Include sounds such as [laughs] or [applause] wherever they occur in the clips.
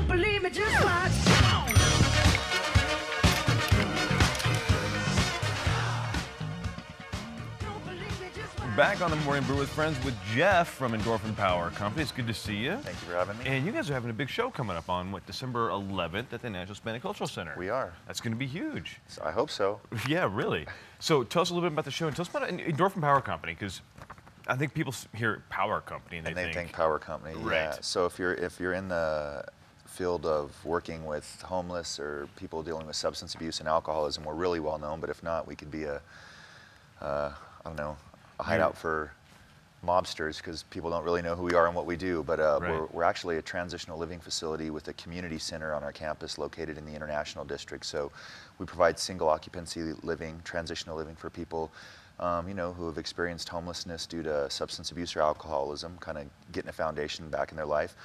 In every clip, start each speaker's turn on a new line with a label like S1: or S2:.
S1: Don't believe me, just watch. Don't believe me, just watch.
S2: Back on the Morning Brew with Friends with Jeff from Endorphin Power Company. It's good to see you.
S3: Thank you for having me.
S2: And you guys are having a big show coming up on what December 11th at the National Hispanic Cultural Center.
S3: We are.
S2: That's going to be huge.
S3: So I hope so. [laughs]
S2: Yeah, really. So tell us a little bit about the show and tell us about Endorphin Power Company because I think people hear Power Company and they,
S3: And they
S2: think,
S3: think power company. Yeah.
S2: Right.
S3: So if you're if you're in the field of working with homeless or people dealing with substance abuse and alcoholism, we're really well known. But if not, we could be a uh, I don't know a hideout for mobsters because people don't really know who we are and what we do. But uh,
S2: Right.
S3: we're, we're actually a transitional living facility with a community center on our campus located in the International District. So we provide single occupancy living, transitional living for people. Um, you know, who have experienced homelessness due to substance abuse or alcoholism, kind of getting a foundation back in their life.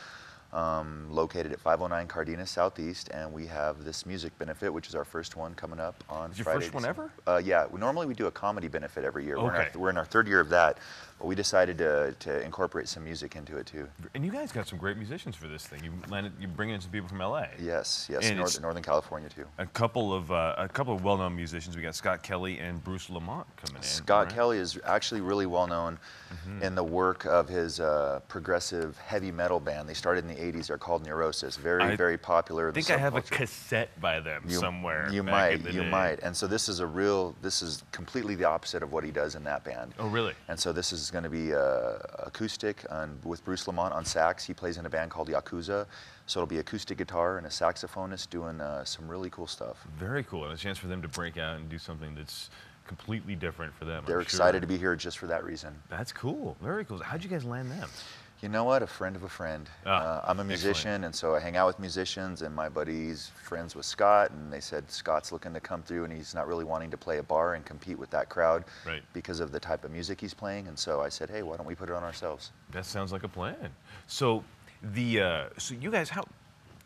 S3: Um, located at 509 Cardenas Southeast, and we have this music benefit, which is our first one coming up on
S2: Is your
S3: Friday.
S2: first one ever?
S3: Uh, yeah, we- normally we do a comedy benefit every year. We're, in
S2: Okay.
S3: our, we're in our third year of that, but we decided to, to incorporate some music into it too.
S2: And you guys got some great musicians for this thing. You landed, you bring in some people from LA.
S3: Yes, yes,
S2: And
S3: North, Northern California too.
S2: A couple of uh, a couple of well-known musicians. We got Scott Kelly and Bruce Lamont coming in.
S3: Scott
S2: right?
S3: Kelly is actually really well known
S2: Mm-hmm.
S3: in the work of his uh, progressive heavy metal band. They started in the 80s. They're called Neurosis. Very,
S2: I
S3: very popular.
S2: I think I have a cassette by them
S3: You-
S2: somewhere.
S3: You might, you
S2: day.
S3: might. And so this is a real. This is completely the opposite of what he does in that band.
S2: Oh, really?
S3: And so this is going to be uh, acoustic on, with Bruce Lamont on sax. He plays in a band called Yakuza. So it'll be acoustic guitar and a saxophonist doing uh, some really cool stuff.
S2: Very cool, and a chance for them to break out and do something that's completely different for them. I'm
S3: They're
S2: sure.
S3: excited to be here just for that reason.
S2: That's cool. Very cool. How'd you guys land them?
S3: You know what? A friend of a friend.
S2: Ah,
S3: uh, I'm a
S2: excellent.
S3: musician, and so I hang out with musicians, and my buddy's friends with Scott, and they said Scott's looking to come through, and he's not really wanting to play a bar and compete with that crowd
S2: Right.
S3: because of the type of music he's playing. And so I said, hey, why don't we put it on ourselves?
S2: That sounds like a plan. So, the uh, so you guys, how?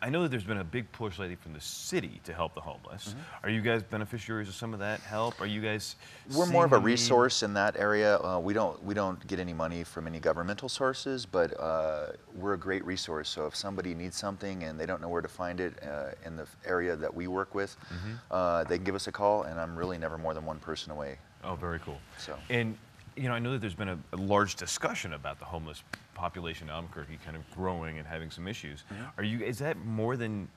S2: I know that there's been a big push lately from the city to help the homeless.
S3: Mm-hmm.
S2: Are you guys beneficiaries of some of that help? Are you guys?
S3: We're more of a
S2: seeing the need?
S3: resource in that area. Uh, we don't we don't get any money from any governmental sources, but uh, we're a great resource. So if somebody needs something and they don't know where to find it uh, in the area that we work with,
S2: Mm-hmm.
S3: uh, they can give us a call, and I'm really never more than one person away.
S2: Oh, very cool.
S3: So-
S2: and you know, I know that there's been a, a large discussion about the homeless population in Albuquerque kind of growing and having some issues. Are you? Is that more than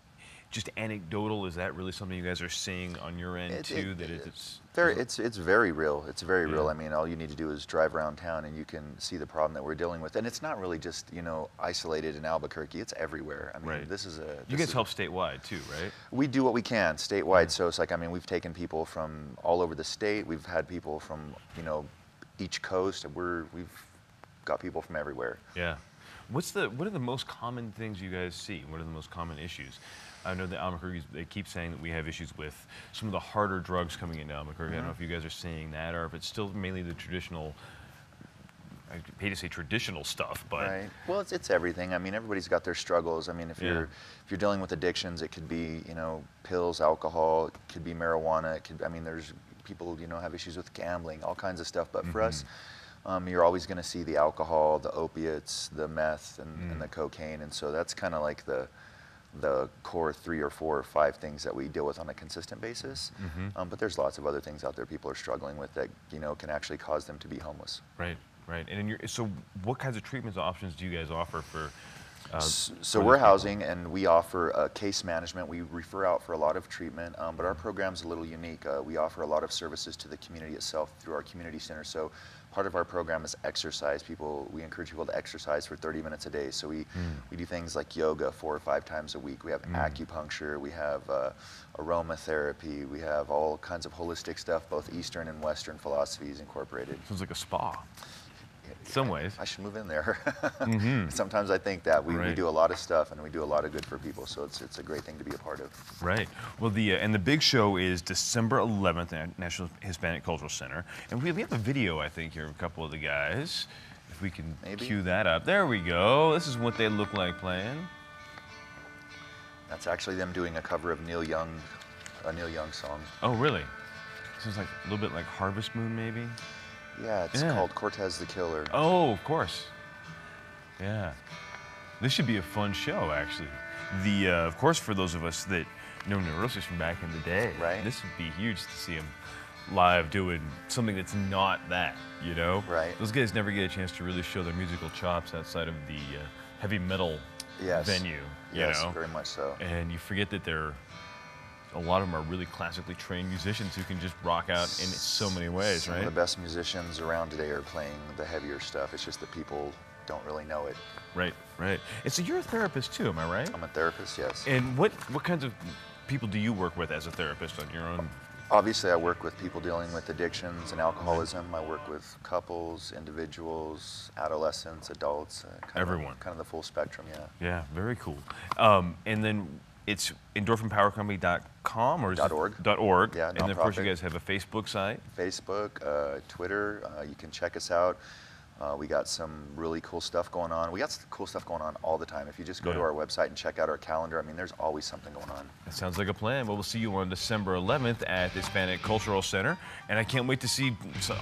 S2: just anecdotal? Is that really something you guys are seeing on your end
S3: It-
S2: too?
S3: it-
S2: that it- it's
S3: Very, it's it's very real. It's very real. I mean, all you need to do is drive around town, and you can see the problem that we're dealing with. And it's not really just you know isolated in Albuquerque. It's everywhere. I mean,
S2: Right.
S3: this is a.
S2: you guys help statewide too, right?
S3: We do what we can statewide. So it's like I mean, we've taken people from all over the state. We've had people from you know each coast. We're we've got people from everywhere.
S2: Yeah. What's the what are the most common things you guys see? What are the most common issues? I know that Albuquerque, they keep saying that we have issues with some of the harder drugs coming into Albuquerque. I don't know mm-hmm. if you guys are seeing that or if it's still mainly the traditional, I hate to say traditional stuff, but
S3: Right. Well, it's, it's everything. I mean, everybody's got their struggles. I mean, if
S2: Yeah.
S3: you're if you're dealing with addictions, it could be you know pills, alcohol, it could be marijuana. It could. I mean, there's people you know have issues with gambling, all kinds of stuff. But for us,
S2: Mm-hmm.
S3: um, you're always going to see the alcohol, the opiates, the meth, and,
S2: Mm.
S3: and the cocaine, and so that's kind of like the the core three or four or five things that we deal with on a consistent basis.
S2: Mm-hmm.
S3: Um, but there's lots of other things out there people are struggling with that you know can actually cause them to be homeless.
S2: right, right. And in your, so what kinds of treatments options do you guys offer for? Uh,
S3: So we're
S2: people?
S3: housing and we offer uh, case management. We refer out for a lot of treatment, um, but our program's a little unique. Uh, we offer a lot of services to the community itself through our community center. So part of our program is exercise. People, we encourage people to exercise for 30 minutes a day. So we, we do things like yoga four or five times a week. We have acupuncture. We have uh, aromatherapy. We have all kinds of holistic stuff, both Eastern and Western philosophies incorporated.
S2: Sounds like a spa. Some ways.
S3: I should move in there. [laughs] Sometimes I think that we, we do a lot of stuff and we do a lot of good for people, so it's it's a great thing to be a part of.
S2: Right. Well, the uh, and the big show is December 11th at National Hispanic Cultural Center, and we, we have a video I think here of a couple of the guys. If we can
S3: Maybe.
S2: cue that up, there we go. This is what they look like playing.
S3: That's actually them doing a cover of Neil Young, a Neil Young song.
S2: Oh, really? Sounds like a little bit like Harvest Moon, maybe.
S3: Yeah, it's
S2: Yeah.
S3: called Cortez the Killer.
S2: Oh, of course. Yeah. This should be a fun show, actually. the uh, of course for those of us that know Neurosis from back in the day,
S3: Right.
S2: This would be huge to see him live doing something that's not that, you know?
S3: Right.
S2: Those guys never get a chance to really show their musical chops outside of the uh, heavy metal
S3: Yes.
S2: venue, you
S3: yes,
S2: know?
S3: very much so.
S2: and you forget that they're a lot of them are really classically trained musicians who can just rock out in so many ways,
S3: Some
S2: right?
S3: of the best musicians around today are playing the heavier stuff. It's just that people don't really know it.
S2: Right, right. And so you're a therapist too, am I right?
S3: I'm a therapist, yes.
S2: And what what kinds of people do you work with as a therapist on your own?
S3: Obviously, I work with people dealing with addictions and alcoholism. I work with couples, individuals, adolescents, adults. Uh, kind
S2: Everyone.
S3: Of, kind of the full spectrum, yeah.
S2: Yeah, very cool. Um, and then it's endorphinpowercompany.com or is
S3: Dot
S2: it-
S3: org.
S2: Dot org.
S3: Yeah,
S2: And of course you guys have a Facebook site.
S3: Facebook, uh, Twitter. Uh, you can check us out. Uh, we got some really cool stuff going on. We got cool stuff going on all the time. If you just go to our website and check out our calendar, I mean, there's always something going on.
S2: That sounds like a plan. Well, we'll see you on December 11th at the Hispanic Cultural Center, and I can't wait to see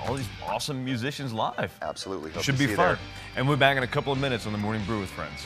S2: all these awesome musicians live.
S3: Absolutely. Hope
S2: Should be fun.
S3: there.
S2: And we'll be back in a couple of minutes on the Morning Brew with Friends.